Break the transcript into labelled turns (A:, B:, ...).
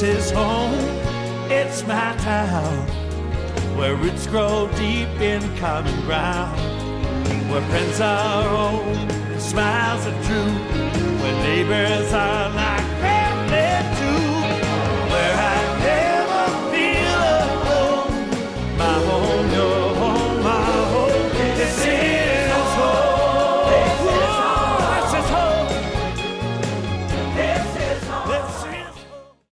A: This is home, it's my town, where roots grow deep in common ground, where friends are old, and smiles are true, where neighbors are